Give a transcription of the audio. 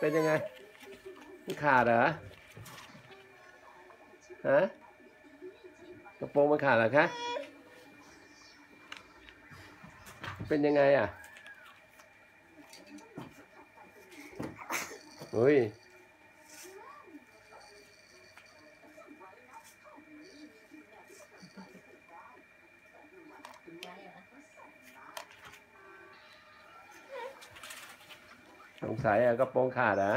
เป็นยังไงขาดเหรอฮะกระโปรงมันขาดเหรอคะเป็นยังไงอะเฮ้ย สงสัยอะกระโปรงขาดนะ